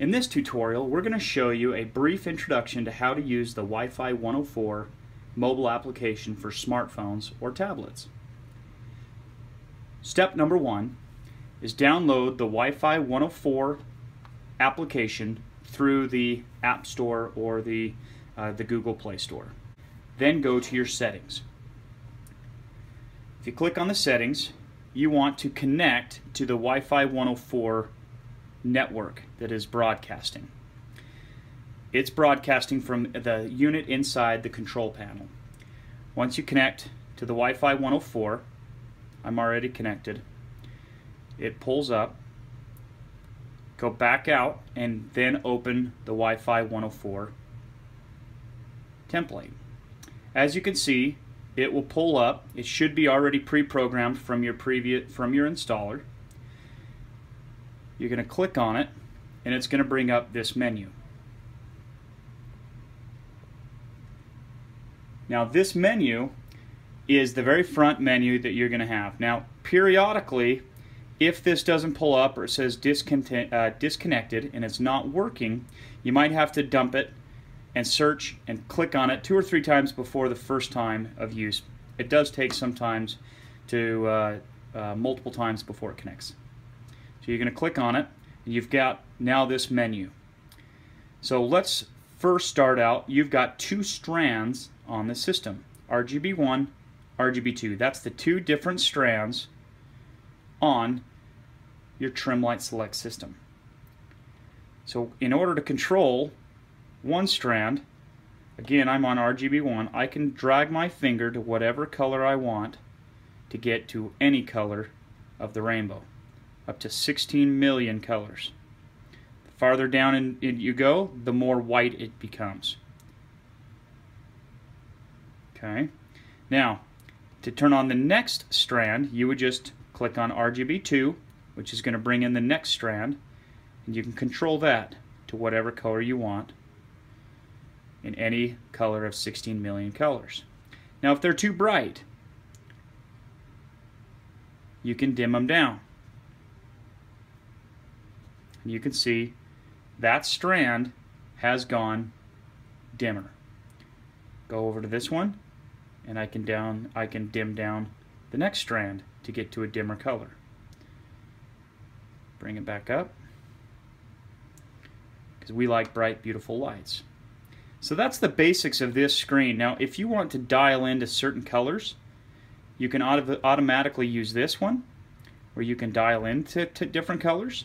In this tutorial, we're going to show you a brief introduction to how to use the Wi-Fi 104 mobile application for smartphones or tablets. Step number one is download the Wi-Fi 104 application through the App Store or the, uh, the Google Play Store. Then go to your settings. If you click on the settings, you want to connect to the Wi-Fi 104 network that is broadcasting. It's broadcasting from the unit inside the control panel. Once you connect to the Wi-Fi 104, I'm already connected, it pulls up, go back out, and then open the Wi-Fi 104 template. As you can see, it will pull up. It should be already pre-programmed from your previous from your installer you're going to click on it and it's going to bring up this menu. Now this menu is the very front menu that you're going to have. Now periodically if this doesn't pull up or it says uh, disconnected and it's not working you might have to dump it and search and click on it two or three times before the first time of use. It does take sometimes to uh, uh, multiple times before it connects. So you're going to click on it, and you've got now this menu. So let's first start out. You've got two strands on the system, RGB1, RGB2. That's the two different strands on your Trimlight Select system. So in order to control one strand, again I'm on RGB1, I can drag my finger to whatever color I want to get to any color of the rainbow up to 16 million colors. The farther down in, in you go, the more white it becomes. Okay. Now, to turn on the next strand, you would just click on RGB2, which is going to bring in the next strand, and you can control that to whatever color you want in any color of 16 million colors. Now, if they're too bright, you can dim them down you can see that strand has gone dimmer. Go over to this one and I can down I can dim down the next strand to get to a dimmer color. Bring it back up because we like bright beautiful lights. So that's the basics of this screen. Now if you want to dial into certain colors you can auto automatically use this one where you can dial into different colors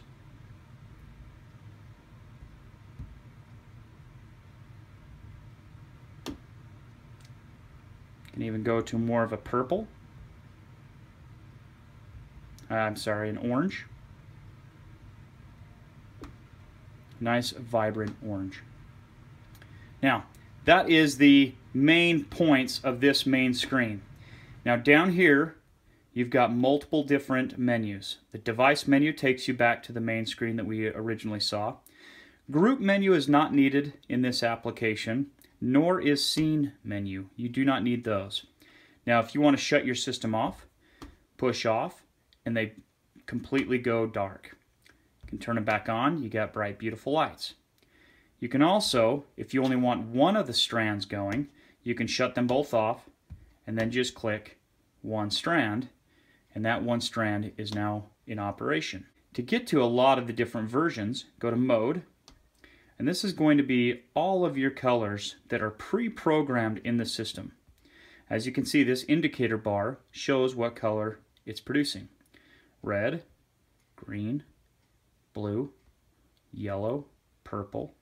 can even go to more of a purple. Uh, I'm sorry, an orange. Nice vibrant orange. Now, that is the main points of this main screen. Now down here, you've got multiple different menus. The device menu takes you back to the main screen that we originally saw. Group menu is not needed in this application nor is scene menu. You do not need those. Now, if you want to shut your system off, push off, and they completely go dark. You can turn them back on, you got bright, beautiful lights. You can also, if you only want one of the strands going, you can shut them both off and then just click one strand, and that one strand is now in operation. To get to a lot of the different versions, go to Mode, and this is going to be all of your colors that are pre-programmed in the system. As you can see, this indicator bar shows what color it's producing. Red, green, blue, yellow, purple,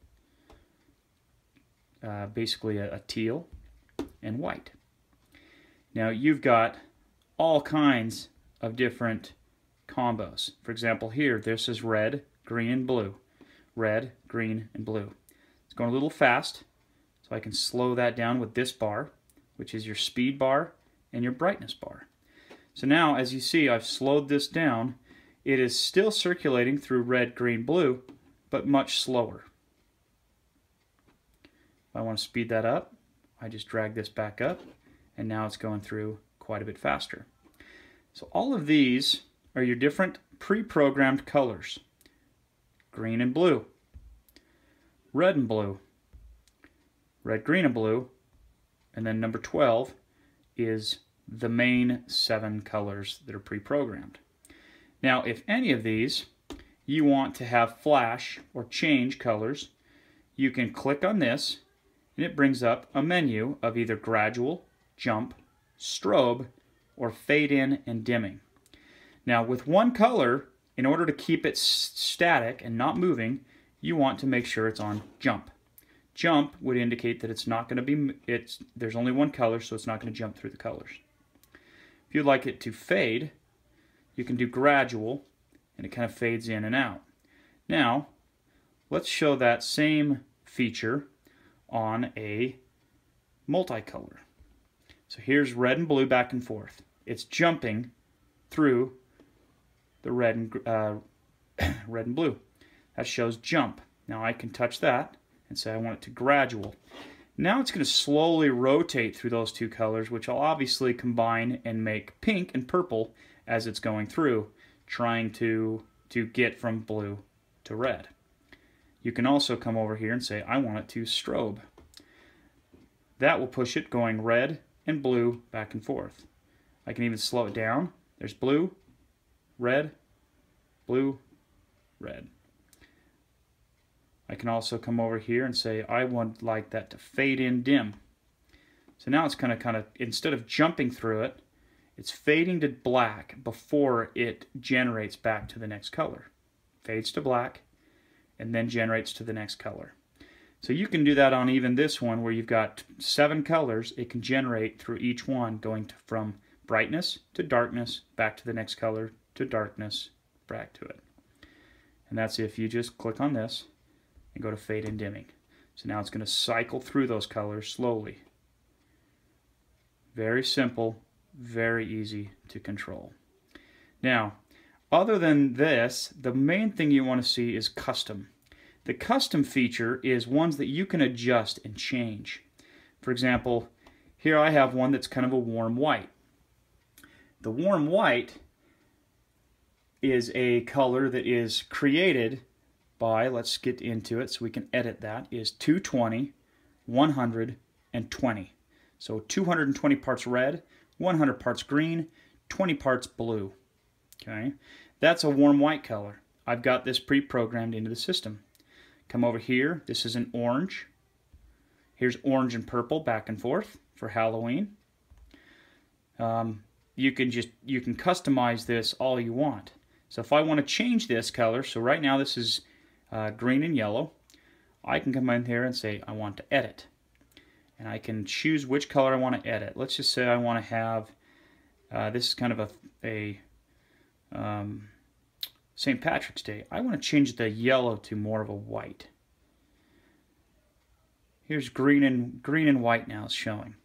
uh, basically a, a teal, and white. Now you've got all kinds of different combos. For example, here, this is red, green, and blue red, green, and blue. It's going a little fast, so I can slow that down with this bar, which is your speed bar and your brightness bar. So now, as you see, I've slowed this down. It is still circulating through red, green, blue, but much slower. If I want to speed that up, I just drag this back up, and now it's going through quite a bit faster. So all of these are your different pre-programmed colors green and blue. red and blue, red, green, and blue, and then number 12 is the main seven colors that are pre-programmed. Now, if any of these you want to have flash or change colors, you can click on this and it brings up a menu of either gradual, jump, strobe, or fade in and dimming. Now with one color, in order to keep it static and not moving, you want to make sure it's on jump. Jump would indicate that it's not going to be, it's there's only one color, so it's not going to jump through the colors. If you'd like it to fade, you can do gradual, and it kind of fades in and out. Now, let's show that same feature on a multicolor. So here's red and blue back and forth. It's jumping through the red and uh, red and blue. That shows jump. Now I can touch that and say I want it to gradual. Now it's going to slowly rotate through those two colors, which I'll obviously combine and make pink and purple as it's going through, trying to, to get from blue to red. You can also come over here and say, I want it to strobe. That will push it going red and blue back and forth. I can even slow it down. There's blue, red, blue, red. I can also come over here and say I would like that to fade in dim. So now it's kind of kind of instead of jumping through it, it's fading to black before it generates back to the next color. Fades to black and then generates to the next color. So you can do that on even this one where you've got seven colors. It can generate through each one going to, from brightness to darkness, back to the next color, to darkness, back to it. And that's if you just click on this and go to fade and dimming. So now it's going to cycle through those colors slowly. Very simple, very easy to control. Now, other than this, the main thing you want to see is custom. The custom feature is ones that you can adjust and change. For example, here I have one that's kind of a warm white. The warm white is a color that is created by, let's get into it so we can edit that, is 220, 100, and 20. So 220 parts red, 100 parts green, 20 parts blue. Okay, That's a warm white color. I've got this pre-programmed into the system. Come over here. This is an orange. Here's orange and purple back and forth for Halloween. Um, you can just you can customize this all you want. So if I want to change this color, so right now this is uh, green and yellow, I can come in here and say I want to edit. And I can choose which color I want to edit. Let's just say I want to have, uh, this is kind of a, a um, St. Patrick's Day. I want to change the yellow to more of a white. Here's green and green and white now is showing.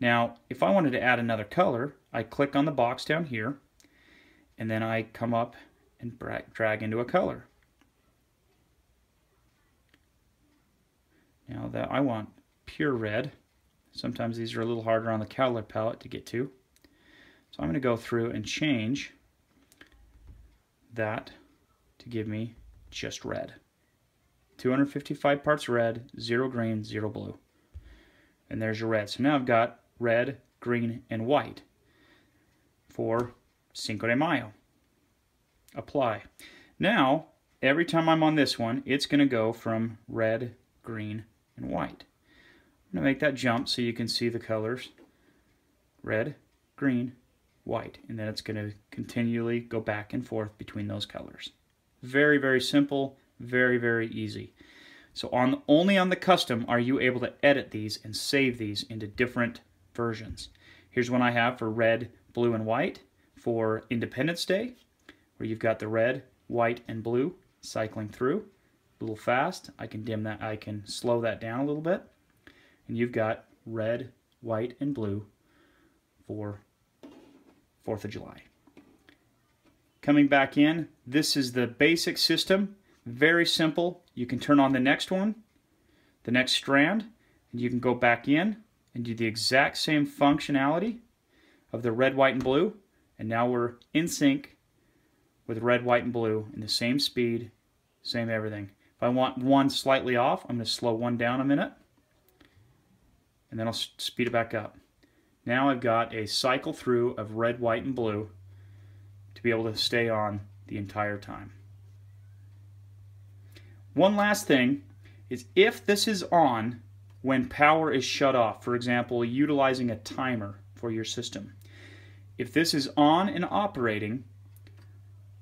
Now, if I wanted to add another color, I click on the box down here, and then I come up and drag into a color. Now that I want pure red, sometimes these are a little harder on the color palette to get to. So I'm going to go through and change that to give me just red. 255 parts red, 0 green, 0 blue. And there's your red. So now I've got red, green, and white for Cinco de Mayo. Apply. Now, every time I'm on this one, it's going to go from red, green, and white. I'm going to make that jump so you can see the colors. Red, green, white. And then it's going to continually go back and forth between those colors. Very, very simple, very, very easy. So on only on the custom are you able to edit these and save these into different versions. Here's one I have for red, blue, and white for Independence Day, where you've got the red, white, and blue cycling through a little fast. I can dim that, I can slow that down a little bit. And you've got red, white, and blue for 4th of July. Coming back in, this is the basic system. Very simple. You can turn on the next one, the next strand, and you can go back in and do the exact same functionality of the red, white, and blue. And now we're in sync with red, white, and blue in the same speed, same everything. If I want one slightly off, I'm going to slow one down a minute. And then I'll speed it back up. Now I've got a cycle through of red, white, and blue to be able to stay on the entire time. One last thing is if this is on when power is shut off, for example, utilizing a timer for your system. If this is on and operating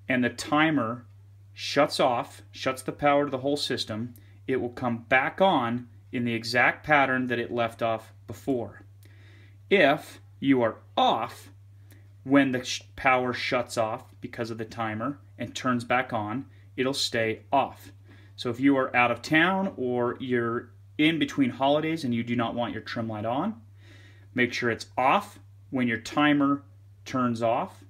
and the timer shuts off, shuts the power to the whole system, it will come back on in the exact pattern that it left off before. If you are off when the sh power shuts off because of the timer and turns back on, it'll stay off. So if you are out of town or you're in between holidays and you do not want your trim light on, make sure it's off when your timer turns off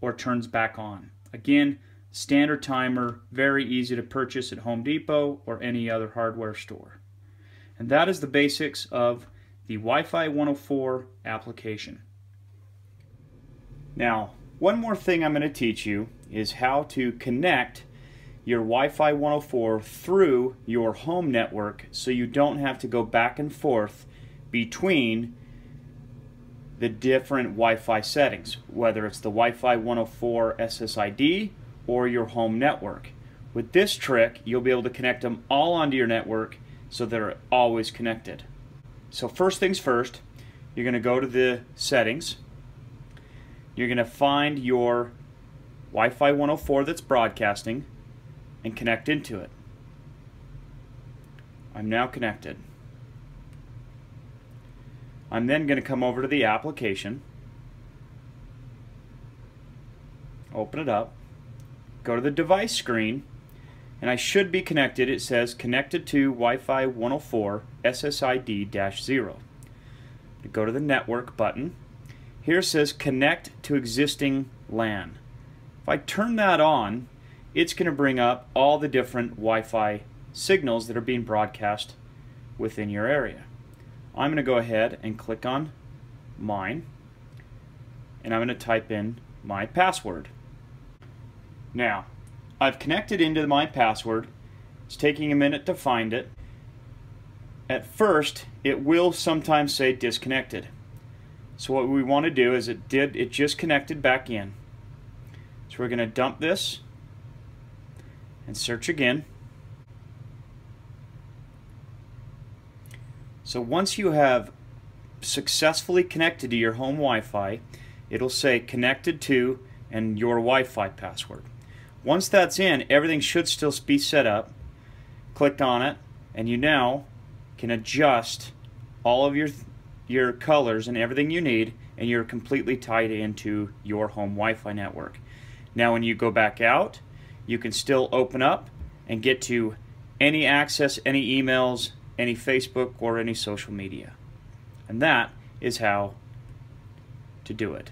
or turns back on. Again, standard timer, very easy to purchase at Home Depot or any other hardware store. And that is the basics of the Wi-Fi 104 application. Now, one more thing I'm going to teach you is how to connect your Wi-Fi 104 through your home network so you don't have to go back and forth between the different Wi-Fi settings, whether it's the Wi-Fi 104 SSID or your home network. With this trick, you'll be able to connect them all onto your network so they're always connected. So first things first, you're going to go to the settings. You're going to find your Wi-Fi 104 that's broadcasting and connect into it. I'm now connected. I'm then going to come over to the application, open it up, go to the device screen, and I should be connected. It says connected to Wi-Fi 104 SSID-0. Go to the network button. Here it says connect to existing LAN. If I turn that on, it's going to bring up all the different Wi-Fi signals that are being broadcast within your area. I'm going to go ahead and click on mine and I'm going to type in my password. Now, I've connected into my password. It's taking a minute to find it. At first, it will sometimes say disconnected. So what we want to do is it did it just connected back in. So we're going to dump this and search again. So once you have successfully connected to your home Wi-Fi, it'll say connected to and your Wi-Fi password. Once that's in, everything should still be set up. Click on it, and you now can adjust all of your your colors and everything you need, and you're completely tied into your home Wi-Fi network. Now when you go back out, you can still open up and get to any access, any emails, any Facebook, or any social media. And that is how to do it.